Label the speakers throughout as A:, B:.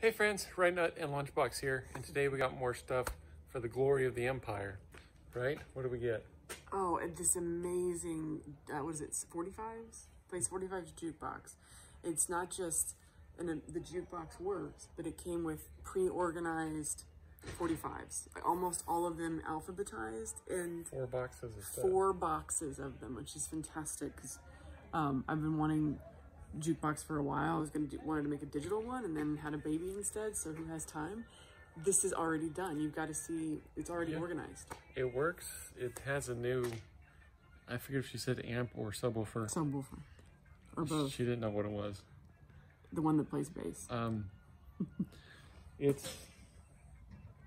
A: Hey friends, Right Nut and Lunchbox here, and today we got more stuff for the glory of the Empire, right? What do we get?
B: Oh, and this amazing, uh, what is it, 45s? Place 45's jukebox. It's not just, and the- the jukebox works, but it came with pre-organized 45s. Almost all of them alphabetized and
A: Four boxes of stuff.
B: four boxes of them, which is fantastic because um, I've been wanting jukebox for a while. I was gonna do, wanted to make a digital one and then had a baby instead. So who has time? This is already done. You've got to see it's already
A: Yeah.
B: organized.
A: It works. It has a new, I forget if she said amp or subwoofer.
B: Subwoofer or both.
A: She didn't know what it was.
B: The one that plays bass.
A: Um, it's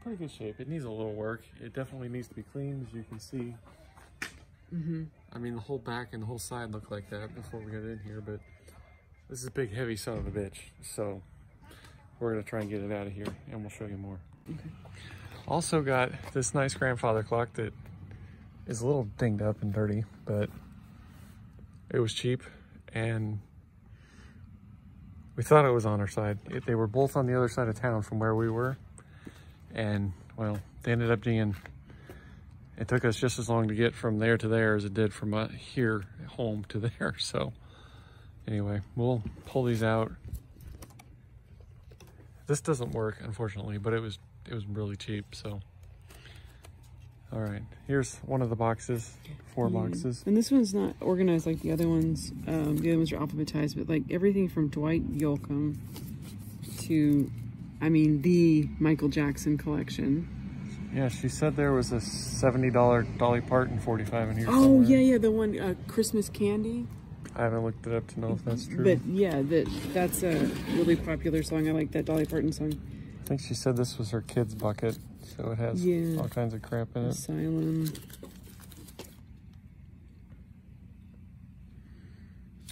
A: pretty good shape. It needs a little work. It definitely needs to be cleaned, as you can see.
B: Mm-hmm.
A: I mean, the whole back and the whole side look like that before we got in here, but this is a big, heavy son of a bitch. So we're gonna try and get it out of here, and we'll show you more. Also got this nice grandfather clock that is a little dinged up and dirty, but it was cheap, and we thought it was on our side. It, they were both on the other side of town from where we were, and well, they ended up being it took us just as long to get from there to there as it did from uh, here home to there. So anyway, we'll pull these out. This doesn't work, unfortunately, but it was it was really cheap. So all right, here's one of the boxes, four boxes.
B: And this one's not organized like the other ones. Um, the other ones are alphabetized, but like everything from Dwight Yoakam to, I mean, the Michael Jackson collection.
A: Yeah, she said there was a seventy dollar Dolly Parton forty five in here.
B: Oh
A: somewhere.
B: yeah, yeah, the one uh, Christmas Candy.
A: I haven't looked it up to know if that's true.
B: But yeah, that that's a really popular song. I like that Dolly Parton song.
A: I think she said this was her kid's bucket, so it has
B: Yeah.
A: all kinds of crap in it.
B: Asylum.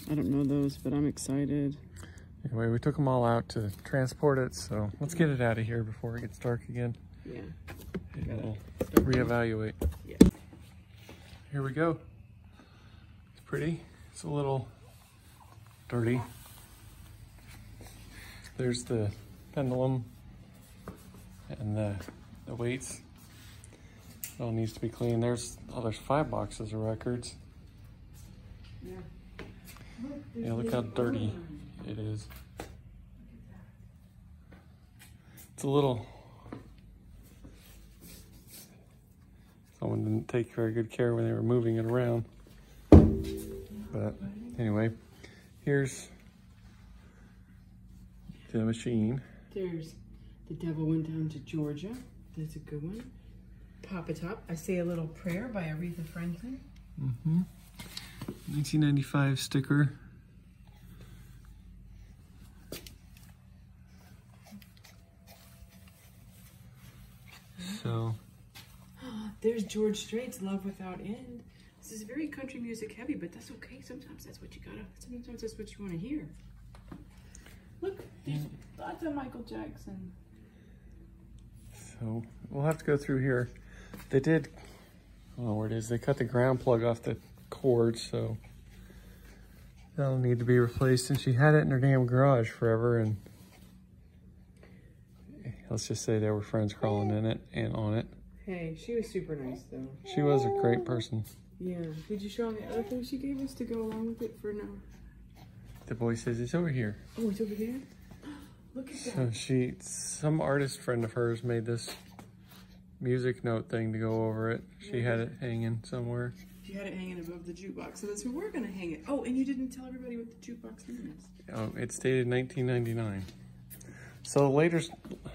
B: I don't know those, but I'm excited.
A: Anyway, we took them all out to transport it, so let's get it out of here before it gets dark again.
B: Yeah.
A: And we'll reevaluate.
B: Yeah.
A: Here we go. It's pretty. It's a little dirty. There's the pendulum and the, the weights. It all needs to be cleaned. There's oh, there's five boxes of records.
B: Yeah.
A: Yeah, look how dirty it is. It's a little. Someone didn't take very good care when they were moving it around. But anyway, here's the machine.
B: There's The Devil Went Down to Georgia. That's a good one. Pop Papa Top. I Say a Little Prayer by Aretha Franklin.
A: Mm-hmm. 1995 sticker. So,
B: There's George Strait's Love Without End. This is very country music heavy, but that's okay. Sometimes that's what you gotta, sometimes that's what you wanna hear. Look, there's lots of Michael Jackson.
A: so we'll have to go through here. They did, I don't know where it is. They cut the ground plug off the cord, so that'll need to be replaced. And she had it in her damn garage forever, and let's just say there were friends crawling in it and on it.
B: Hey, she was super nice though.
A: She was a great person.
B: Yeah. Did you show them the other things she gave us to go along with it for now?
A: The boy says it's over here.
B: Oh, it's over there? Look at that.
A: So she, some artist friend of hers made this music note thing to go over it. She had it hanging somewhere.
B: She had it hanging above the jukebox, so that's where we're gonna hang it. Oh, and you didn't tell everybody what the jukebox name is.
A: Oh, it's dated 1999. So later,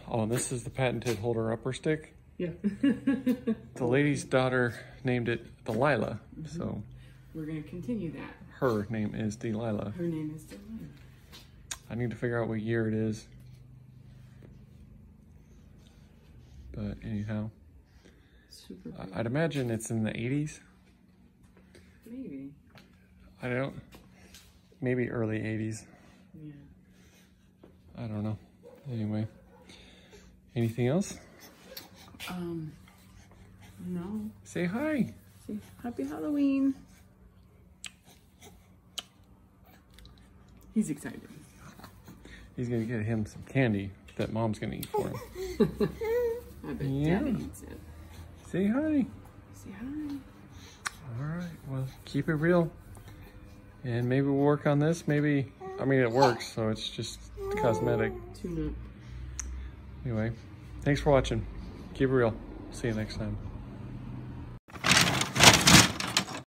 A: oh, this is the patented holder upper stick.
B: Yeah.
A: The lady's daughter named it Delilah. Mm-hmm. So
B: we're gonna continue that.
A: her name is Delilah.
B: Her name is Delilah.
A: I need to figure out what year it is. But anyhow,
B: Super cool.
A: I'd imagine it's in the 80s.
B: Maybe.
A: I don't, maybe early 80s.
B: Yeah.
A: I don't know. Anyway, anything else?
B: Um, no.
A: Say hi.
B: Say, Happy Halloween. He's excited.
A: He's gonna get him some candy that mom's gonna eat for him.
B: I bet
A: Yeah.
B: Daddy eats it.
A: Say hi.
B: Say hi.
A: All right, well, keep it real. And maybe we'll work on this. Maybe, I mean, it works, so it's just cosmetic.
B: Tune up.
A: Anyway, thanks for watching. Keep it real. See you next time.